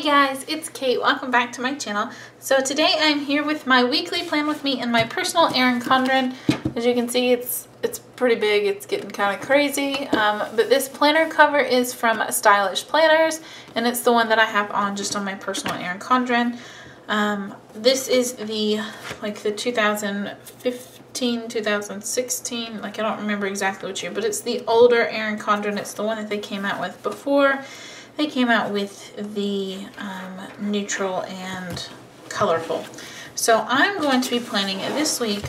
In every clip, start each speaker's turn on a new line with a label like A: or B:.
A: Hey guys, it's Cait. Welcome back to my channel. So today I'm here with my weekly plan with me and my personal Erin Condren. As you can see, it's it's pretty big. It's getting kind of crazy. Um, but this planner cover is from Stylish Planners, and it's the one that I have on just on my personal Erin Condren. Um, this is the like the 2015, 2016. Like I don't remember exactly which year, but it's the older Erin Condren. It's the one that they came out with before they came out with the um, neutral and colorful. So I'm going to be planning this week,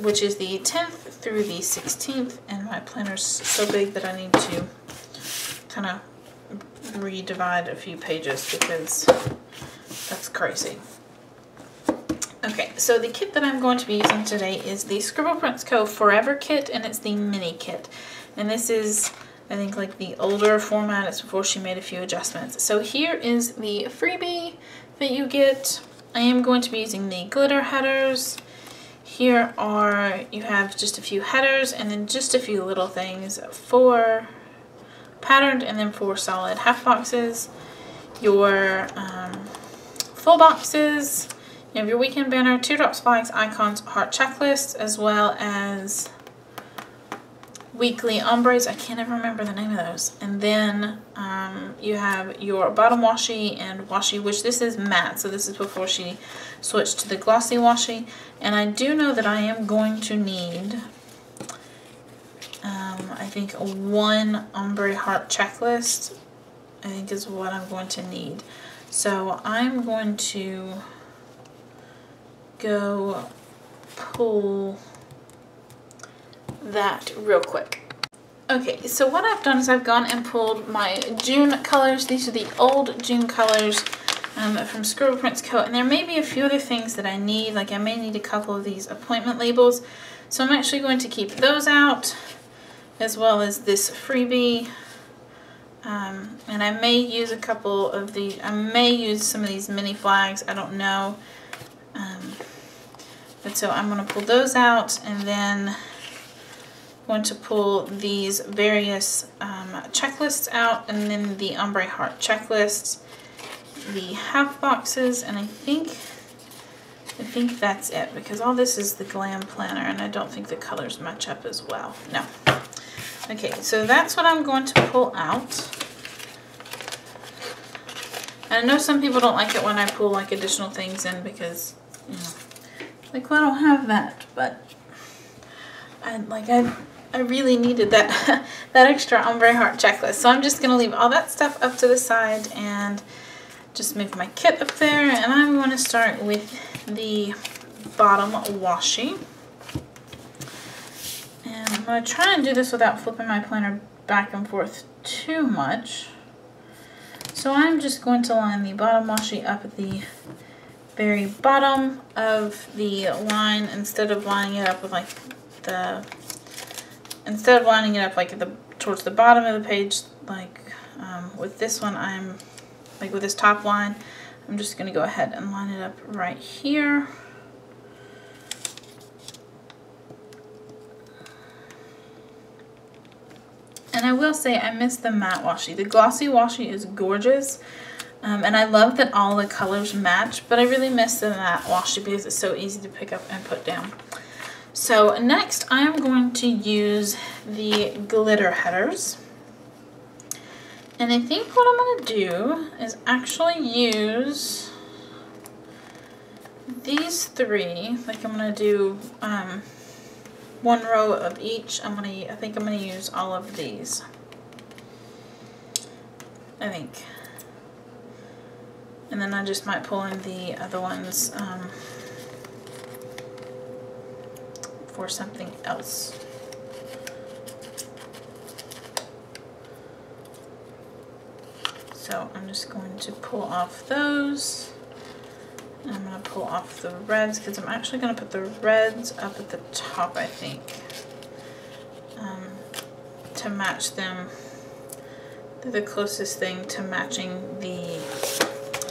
A: which is the 10th through the 16th, and my planner's so big that I need to kind of redivide a few pages because that's crazy. Okay, so the kit that I'm going to be using today is the Scribble Prints Co. Forever Kit, and it's the mini kit. And this is I think like the older format is before she made a few adjustments. So here is the freebie that you get. I am going to be using the glitter headers. Here are, you have just a few headers and then just a few little things. Four patterned and then four solid half boxes. Your um, full boxes. You have your weekend banner, two drops flags, icons, heart checklists, as well as weekly ombres. I can't ever remember the name of those. And then um, you have your bottom washi and washi, which this is matte. So this is before she switched to the glossy washi. And I do know that I am going to need, um, I think, one ombre heart checklist. I think is what I'm going to need. So I'm going to go pull that real quick. Okay, so what I've done is I've gone and pulled my June colors. These are the old June colors um, from Scribble Prints Co. And there may be a few other things that I need, like I may need a couple of these appointment labels. So I'm actually going to keep those out, as well as this freebie. Um, and I may use a couple of the, I may use some of these mini flags, I don't know. Um, but so I'm going to pull those out and then going to pull these various um, checklists out and then the ombre heart checklists, the half boxes, and I think I think that's it because all this is the glam planner and I don't think the colors match up as well. No. Okay, so that's what I'm going to pull out. And I know some people don't like it when I pull like additional things in because, you know, like well, I don't have that, but I like I I really needed that, that extra ombre heart checklist. So I'm just going to leave all that stuff up to the side and just move my kit up there. And I'm to start with the bottom washi. And I'm going to try and do this without flipping my planner back and forth too much. So I'm just going to line the bottom washi up at the very bottom of the line instead of lining it up with like the instead of lining it up like at the towards the bottom of the page, like um, with this one, I'm like with this top line, I'm just going to go ahead and line it up right here. And I will say I miss the matte washi. The glossy washi is gorgeous. Um, and I love that all the colors match, but I really miss the matte washi because it's so easy to pick up and put down. So next I am going to use the glitter headers. And I think what I'm going to do is actually use these three. Like I'm going to do um, one row of each. I'm to, I think I'm going to use all of these. I think. And then I just might pull in the other ones um, for something else. So I'm just going to pull off those. I'm going to pull off the reds because I'm actually going to put the reds up at the top, I think, um, to match them. They're the closest thing to matching the,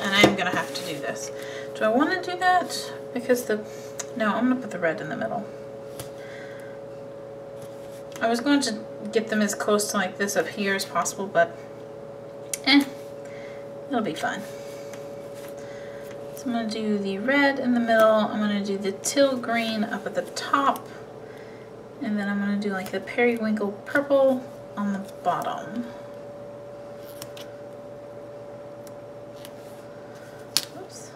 A: and I'm going to have to do this. Do I want to do that? Because the, no, I'm going to put the red in the middle. I was going to get them as close to like this up here as possible, but eh, it'll be fine. So I'm going to do the red in the middle. I'm going to do the teal green up at the top. And then I'm going to do like the periwinkle purple on the bottom. Oops.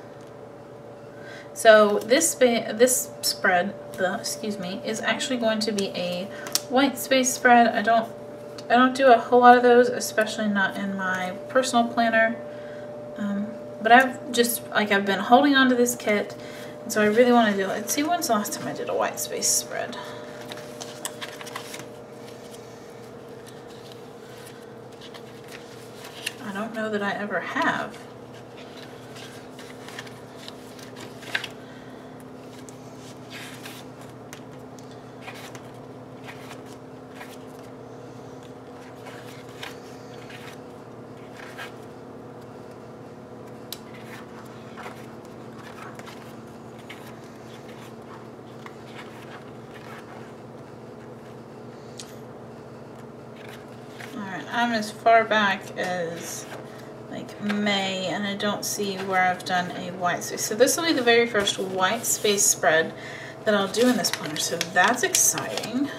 A: So this this spread, the excuse me, is actually going to be a white space spread. I don't I don't do a whole lot of those, especially not in my personal planner. Um, but I've just, like, I've been holding on to this kit, and so I really want to do it. Let's see, when's the last time I did a white space spread? I don't know that I ever have. I'm as far back as like May and I don't see where I've done a white space. So this will be the very first white space spread that I'll do in this planner. So that's exciting.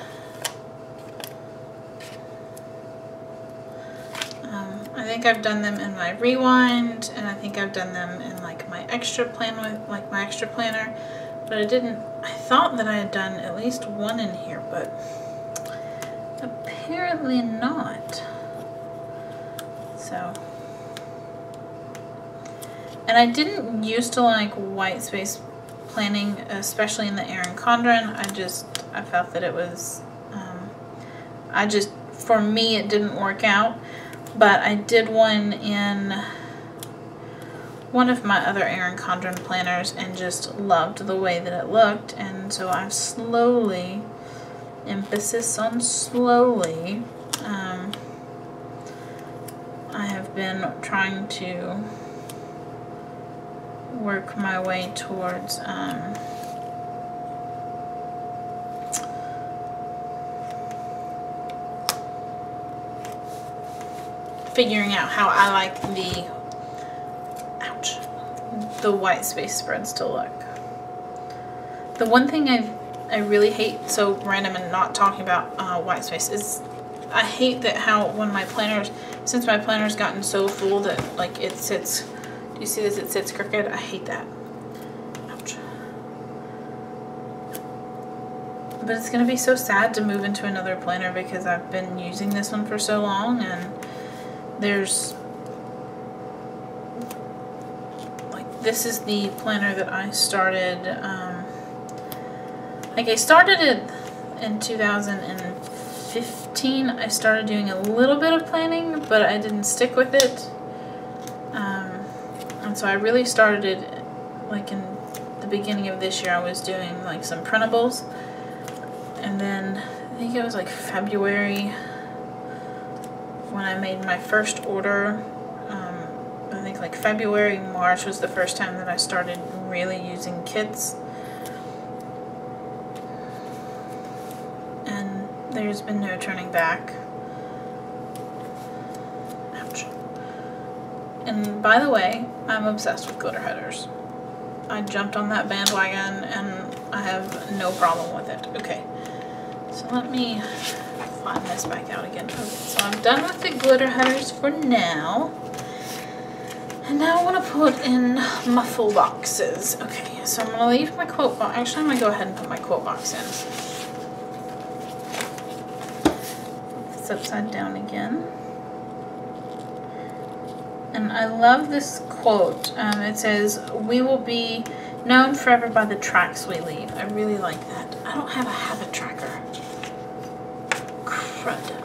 A: Um, I think I've done them in my rewind and I think I've done them in like my extra plan with like my extra planner. But I didn't, I thought that I had done at least one in here, but apparently not. So, and I didn't used to like white space planning, especially in the Erin Condren. I just, I felt that it was, um, I just, for me, it didn't work out. But I did one in one of my other Erin Condren planners and just loved the way that it looked. And so I've slowly, emphasis on slowly, um, I have been trying to work my way towards um, figuring out how I like the ouch the white space spreads to look. The one thing I I really hate so random and not talking about uh, white space is I hate that how when my planners since my planner's gotten so full that like it sits, do you see this? It sits crooked. I hate that. Ouch. But it's going to be so sad to move into another planner because I've been using this one for so long and there's like this is the planner that I started um, like I started it in 2015 15, I started doing a little bit of planning, but I didn't stick with it. Um, and so I really started it like in the beginning of this year. I was doing like some printables. And then I think it was like February when I made my first order. Um, I think like February, March was the first time that I started really using kits. There's been no turning back. Ouch. And by the way, I'm obsessed with glitter headers. I jumped on that bandwagon and I have no problem with it. Okay, so let me find this back out again. Okay, so I'm done with the glitter headers for now. And now I want to put in my full boxes. Okay, so I'm going to leave my quote box. Actually, I'm going to go ahead and put my quote box in. Upside down again. And I love this quote. Um, it says, we will be known forever by the tracks we leave. I really like that. I don't have a habit tracker. Crud.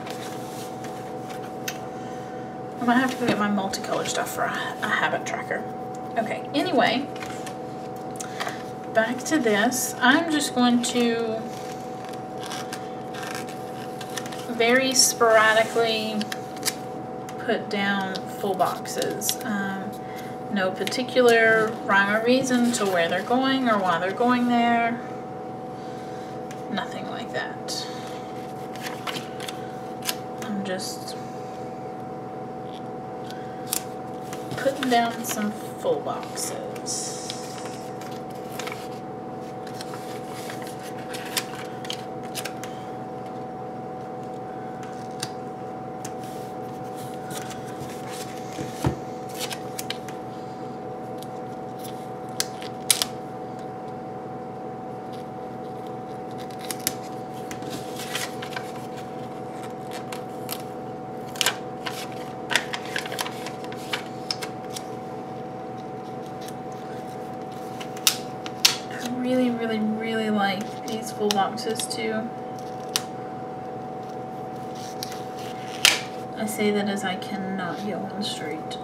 A: I might have to go get my multicolor stuff for a, a habit tracker. Okay, anyway, back to this. I'm just going to very sporadically put down full boxes. Um, no particular rhyme or reason to where they're going or why they're going there. Nothing like that. I'm just putting down some full boxes. these full boxes too. I say that as I cannot get one straight.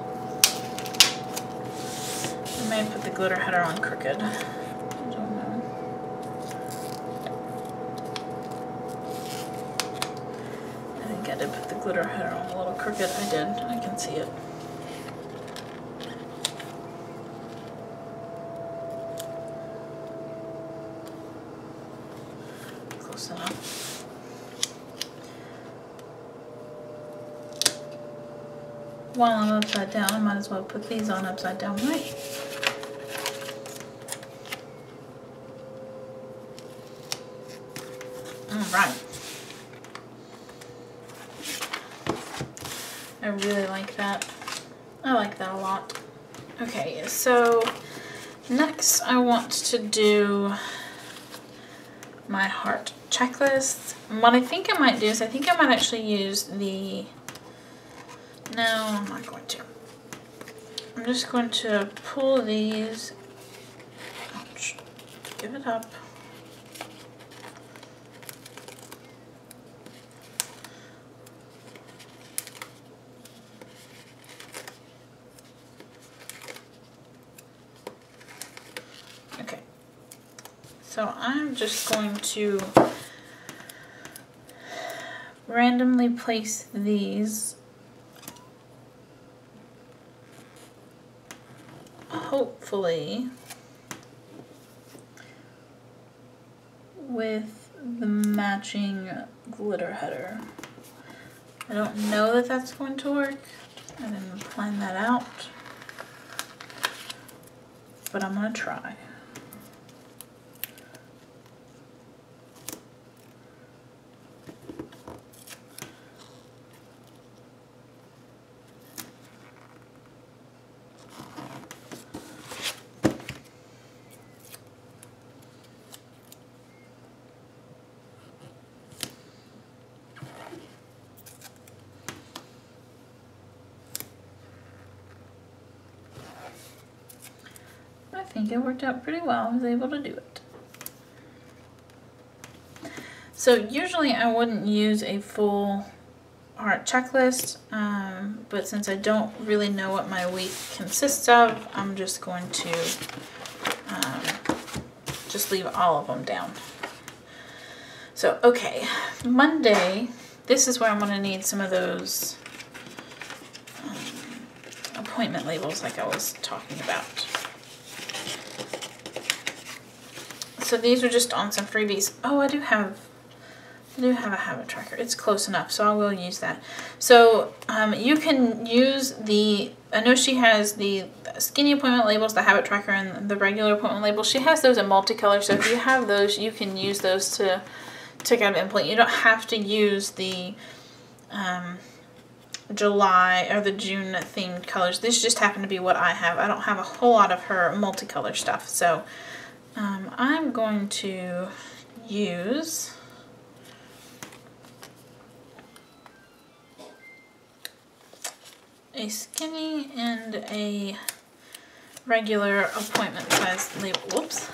A: I may put the glitter header on crooked. I don't know. I I did put the glitter header on a little crooked. I did. I can see it. Close enough. While I'm upside down, I might as well put these on upside down right. Alright. I really like that. I like that a lot. Okay, so next I want to do my heart checklist. What I think I might do is I think I might actually use the, no, I'm not going to. I'm just going to pull these, ouch, give it up. Okay, so I'm just going to randomly place these hopefully with the matching glitter header. I don't know that that's going to work. I didn't plan that out, but I'm gonna try. I think it worked out pretty well. I was able to do it. So usually I wouldn't use a full heart checklist, um, but since I don't really know what my week consists of, I'm just going to um, just leave all of them down. So, okay, Monday, this is where I'm going to need some of those um, appointment labels like I was talking about. So these are just on some freebies. Oh, I do have, I do have a habit tracker. It's close enough, so I will use that. So um, you can use the, I know she has the skinny appointment labels, the habit tracker, and the regular appointment labels. She has those in multicolor, so if you have those, you can use those to to kind of implant. You don't have to use the um, July or the June themed colors. This just happened to be what I have. I don't have a whole lot of her multicolor stuff, so um, I'm going to use a skinny and a regular appointment size label. Whoops.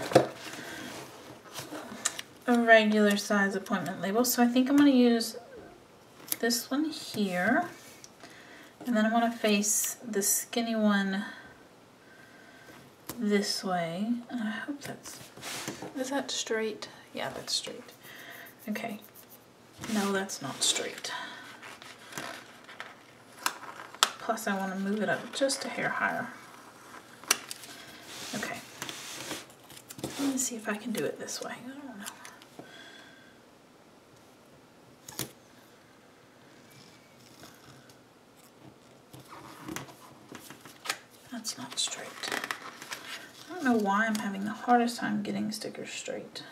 A: A regular size appointment label. So I think I'm going to use this one here. And then I want to face the skinny one this way. I hope that's, is that straight? Yeah, that's straight. Okay. No, that's not straight. Plus I want to move it up just a hair higher. Okay. Let me see if I can do it this way. I don't know. That's not straight. I don't know why I'm having the hardest time getting stickers straight.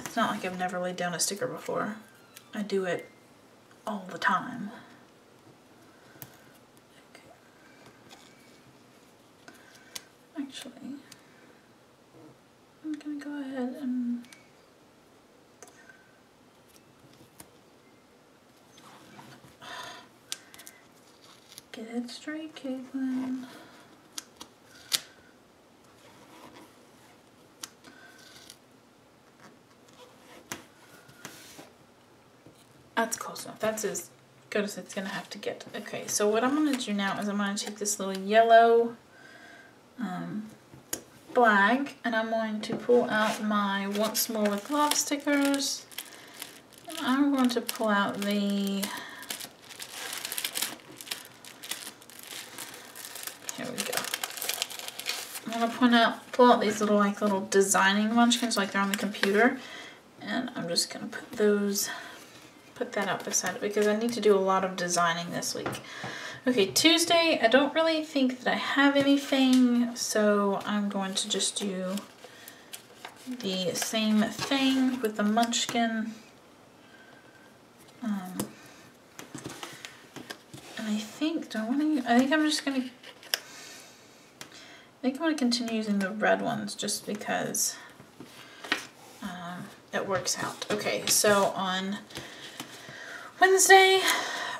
A: It's not like I've never laid down a sticker before. I do it all the time. Okay. Actually, I'm gonna go ahead and get it straight, Caitlin. That's as good as it's gonna have to get. Okay, so what I'm gonna do now is I'm gonna take this little yellow um, and I'm going to pull out my Once More with Love stickers. And I'm going to pull out the Here we go. I'm gonna point out, pull out these little like little designing munchkins like they're on the computer, and I'm just gonna put those, put that up beside it because I need to do a lot of designing this week. Okay, Tuesday, I don't really think that I have anything, so I'm going to just do the same thing with the munchkin. Um, and I think, do I want to, I think I'm just going to I think I'm going to continue using the red ones just because um, it works out. Okay, so on Wednesday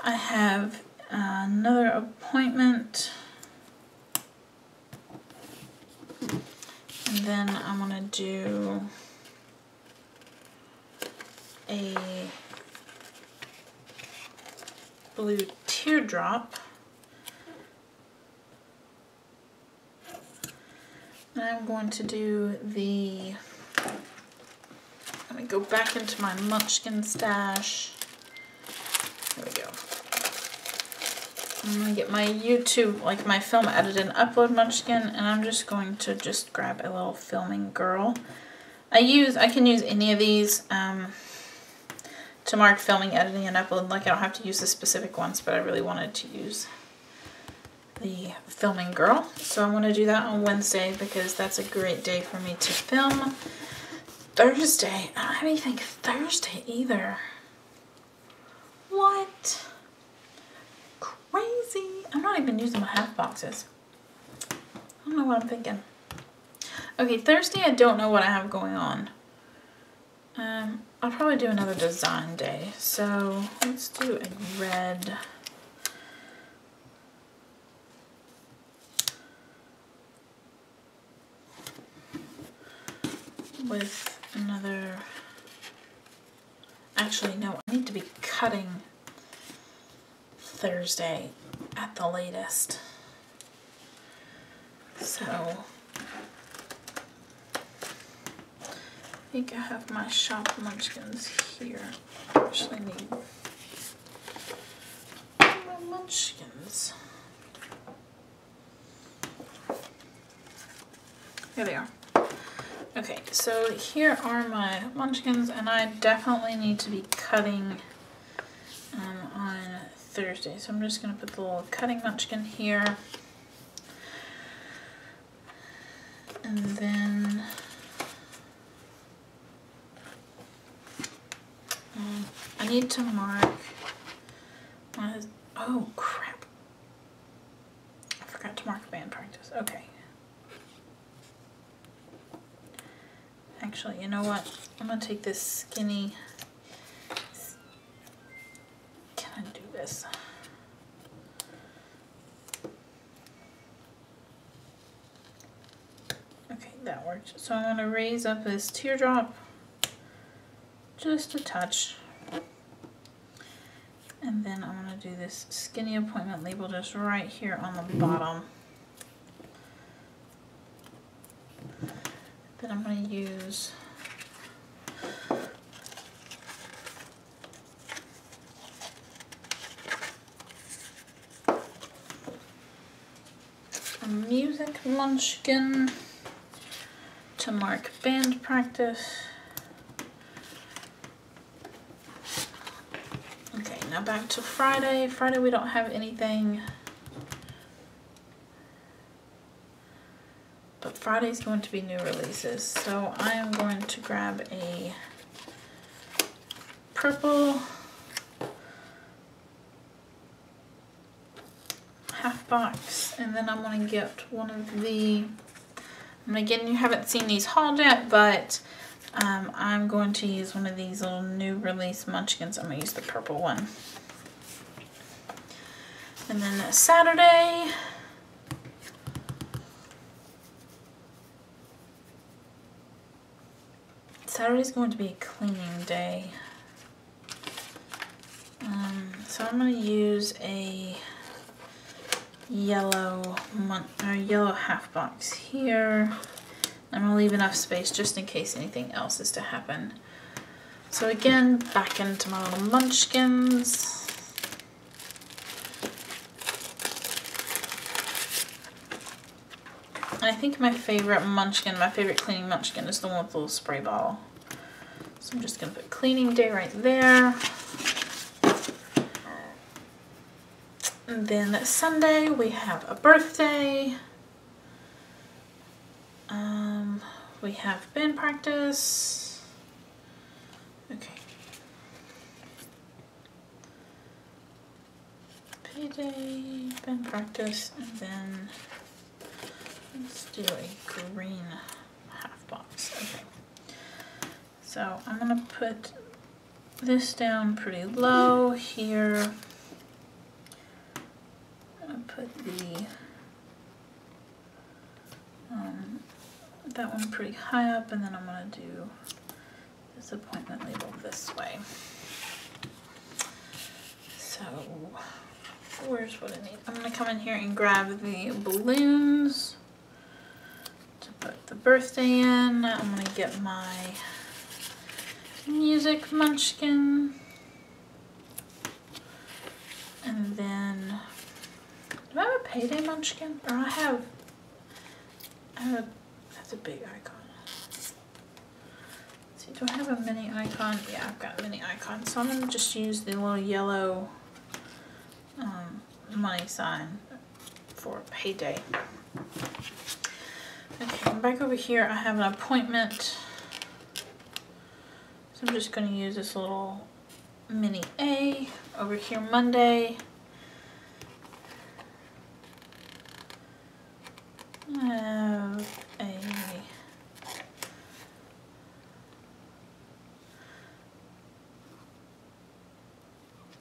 A: I have another appointment. And then I'm going to do a blue teardrop. And I'm going to do the, going to go back into my Munchkin stash. There we go. I'm going to get my YouTube, like my film edited and upload Munchkin, and I'm just going to just grab a little filming girl. I use, I can use any of these um, to mark filming, editing, and upload. Like I don't have to use the specific ones, but I really wanted to use the filming girl. So I'm going to do that on Wednesday because that's a great day for me to film. Thursday, I don't have anything Thursday either. What? I'm not even using my half boxes. I don't know what I'm thinking. Okay, Thursday I don't know what I have going on. Um, I'll probably do another design day. So let's do a red. with another, actually no, I need to be cutting Thursday at the latest. So, I think I have my shop munchkins here. I actually need my munchkins. Here they are. Okay, so here are my munchkins, and I definitely need to be cutting Thursday. So I'm just going to put the little cutting munchkin here. And then um, I need to mark my, oh crap. I forgot to mark band practice. Okay. Actually, you know what? I'm going to take this skinny... So I'm going to raise up this teardrop just a touch. And then I'm going to do this skinny appointment label just right here on the bottom. Then I'm going to use a music munchkin to mark band practice. Okay, now back to Friday. Friday we don't have anything But Friday's going to be new releases. So I am going to grab a purple half box and then I'm going to get one of the, and again you haven't seen these hauled yet, but um, I'm going to use one of these little new release munchkins. I'm going to use the purple one. And then Saturday, Saturday's going to be a cleaning day. Um, so I'm going to use a yellow or uh, yellow half box here. I'm to leave enough space just in case anything else is to happen. So again, back into my little munchkins. I think my favorite munchkin, my favorite cleaning munchkin is the one with the little spray bottle. So I'm just to put cleaning day right there. Then Sunday we have a birthday. Um, we have band practice. Okay. Payday, band practice, and then let's do a green half box. Okay. So I'm gonna put this down pretty low here put the um, that one pretty high up and then I'm going to do this appointment label this way. So where's what I need? I'm going to come in here and grab the balloons to put the birthday in. I'm going to get my music munchkin and then do I have a payday munchkin? Or I have, I have a, that's a big icon. Let's see, do I have a mini icon? Yeah, I've got a mini icon. So I'm gonna just use the little yellow um, money sign for payday. Okay, back over here I have an appointment. So I'm just gonna use this little mini A over here Monday. have a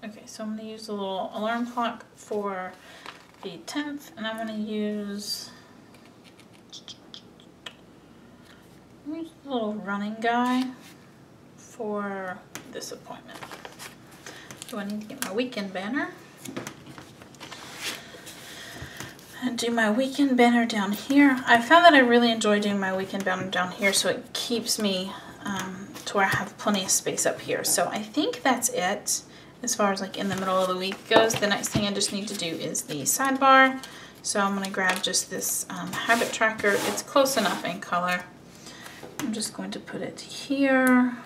A: Okay, so I'm going to use a little alarm clock for the 10th, and I'm going to use, a little running guy for this appointment. Do I need to get my weekend banner? and do my weekend banner down here. I found that I really enjoy doing my weekend banner down here so it keeps me um, to where I have plenty of space up here. So I think that's it as far as like in the middle of the week goes. The next thing I just need to do is the sidebar. So I'm going to grab just this um, habit tracker. It's close enough in color. I'm just going to put it here.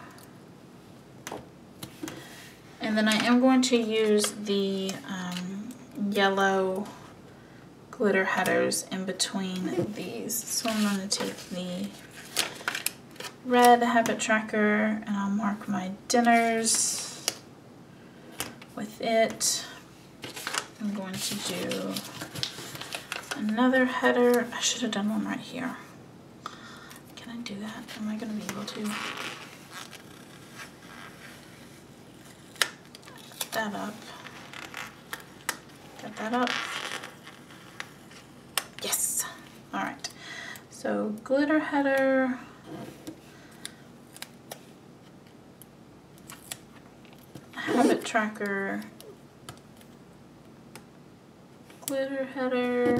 A: And then I am going to use the um, yellow glitter headers in between these. So I'm going to take the red habit tracker and I'll mark my dinners with it. I'm going to do another header. I should have done one right here. Can I do that? Am I going to be able to? Get that up. Get that up. Yes. All right, so glitter header. Habit tracker. Glitter header.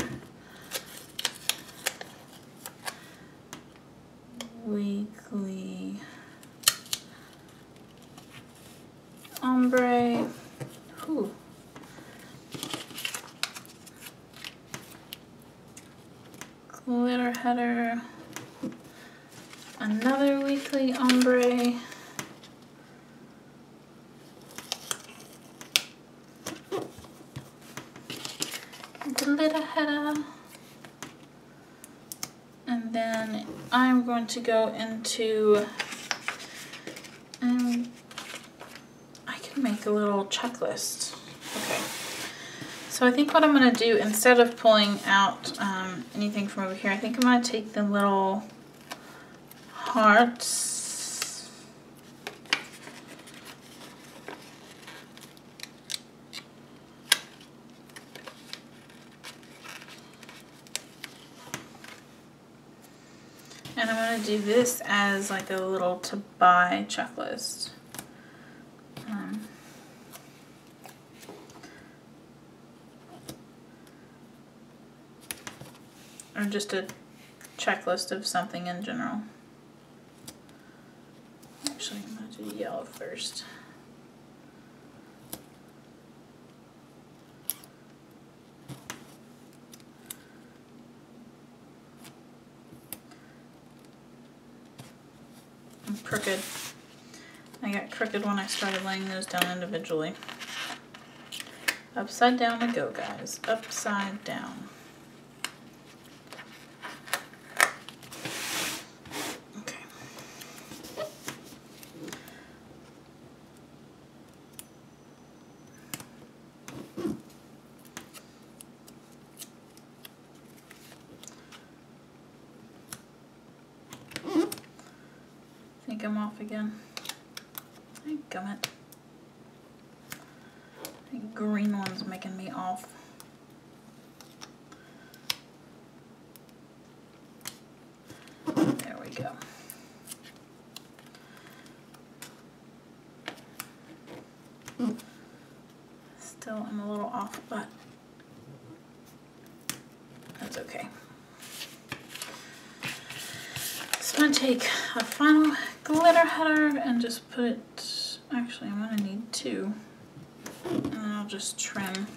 A: Weekly ombre. Whew. glitter header, another weekly ombre, glitter header, and then I'm going to go into, and I can make a little checklist. Okay. So I think what I'm going to do, instead of pulling out um, anything from over here, I think I'm going to take the little hearts do this as like a little to buy checklist. Um, or just a checklist of something in general. Actually, I'm going to do yellow first. Crooked. I got crooked when I started laying those down individually. Upside down we go, guys. Upside down. think I'm off again. I gummit. The green one's making me off. There we go. Still I'm a little off, but that's okay. So I'm going to take a final glitter header and just put it, actually I'm going to need two. And then I'll just trim.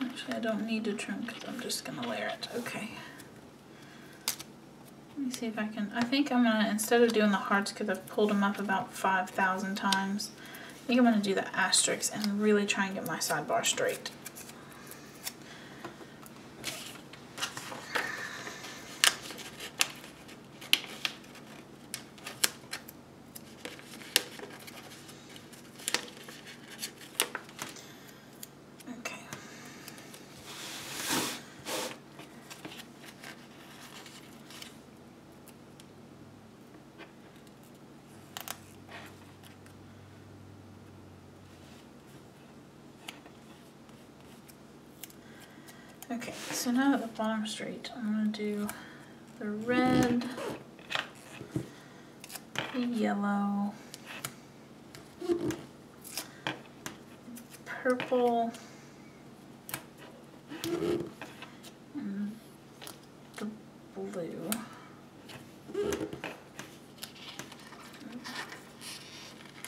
A: Actually I don't need to trim because I'm just going to layer it. Okay. Let me see if I can, I think I'm going to, instead of doing the hearts because I've pulled them up about 5,000 times, I think I'm going to do the asterisks and really try and get my sidebar straight. Okay, so now at the bottom straight, I'm going to do the red, the yellow, purple, and the blue.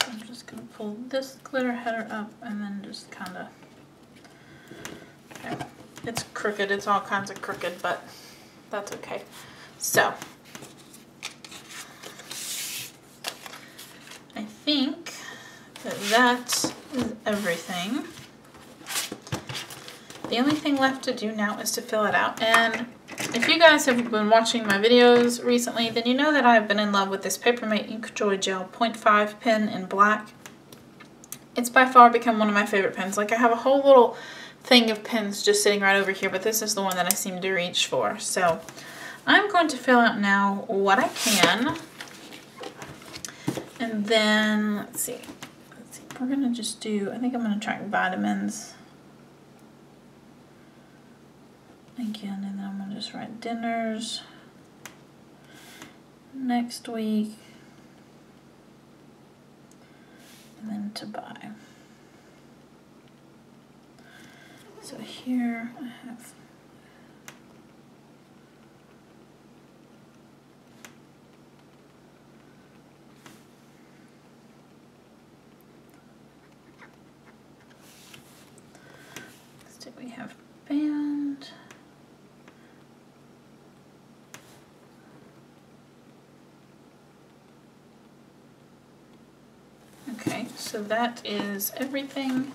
A: I'm just going to pull this glitter header up and then just kind of crooked. It's all kinds of crooked, but that's okay. So, I think that that is everything. The only thing left to do now is to fill it out. And if you guys have been watching my videos recently, then you know that I've been in love with this Papermate Ink Joy Gel 0.5 pen in black. It's by far become one of my favorite pens. Like I have a whole little thing of pins just sitting right over here, but this is the one that I seem to reach for. So I'm going to fill out now what I can. And then, let's see, let's see, we're going to just do, I think I'm going to try vitamins. Again, and then I'm going to just write dinners next week. And then to buy. So here I have we have band. Okay, so that is everything.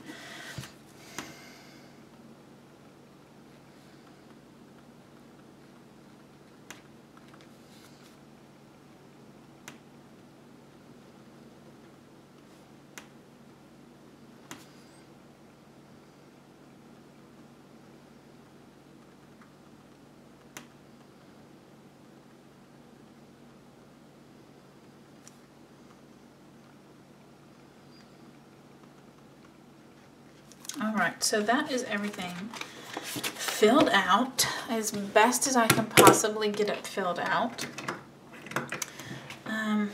A: All right, so that is everything filled out as best as I can possibly get it filled out. Um,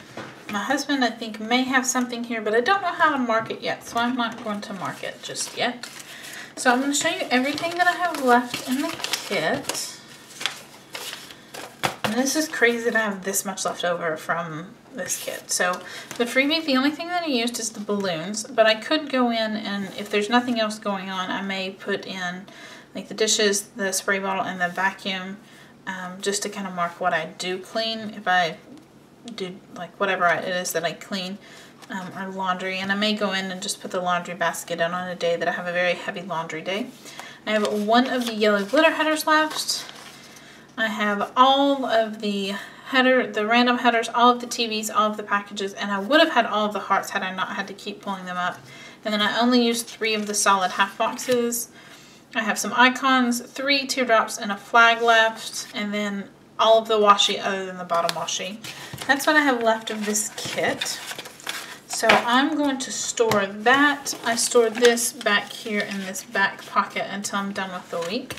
A: my husband, I think, may have something here, but I don't know how to mark it yet, so I'm not going to mark it just yet. So I'm going to show you everything that I have left in the kit. And this is crazy that I have this much left over from this kit. So the freebie, the only thing that I used is the balloons, but I could go in and if there's nothing else going on, I may put in like the dishes, the spray bottle, and the vacuum um, just to kind of mark what I do clean. If I do like whatever it is that I clean um, or laundry and I may go in and just put the laundry basket in on a day that I have a very heavy laundry day. I have one of the yellow glitter headers left. I have all of the header, the random headers, all of the TVs, all of the packages, and I would have had all of the hearts had I not had to keep pulling them up. And then I only used three of the solid half boxes. I have some icons, three teardrops, and a flag left, and then all of the washi other than the bottom washi. That's what I have left of this kit. So I'm going to store that. I stored this back here in this back pocket until I'm done with the week.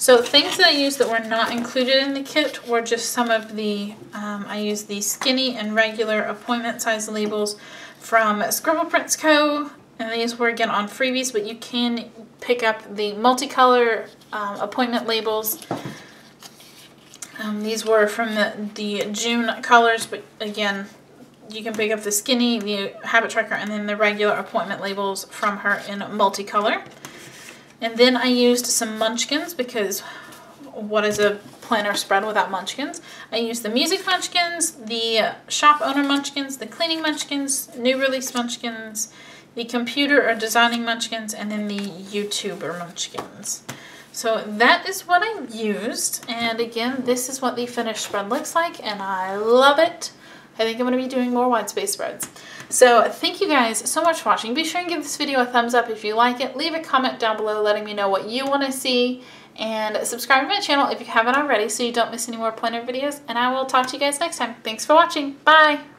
A: So things that I used that were not included in the kit were just some of the, um, I used the skinny and regular appointment size labels from Scribble Prints Co. And these were again on freebies, but you can pick up the multicolor um, appointment labels um, these were from the, the June colors, but again, you can pick up the skinny, the habit tracker, and then the regular appointment labels from her in multicolor. And then I used some munchkins because what is a planner spread without munchkins? I used the music munchkins, the shop owner munchkins, the cleaning munchkins, new release munchkins, the computer or designing munchkins, and then the YouTuber munchkins. So that is what I used. And again, this is what the finished spread looks like. And I love it. I think I'm going to be doing more white space spreads. So thank you guys so much for watching. Be sure and give this video a thumbs up if you like it. Leave a comment down below letting me know what you want to see. And subscribe to my channel if you haven't already so you don't miss any more planner videos. And I will talk to you guys next time. Thanks for watching. Bye!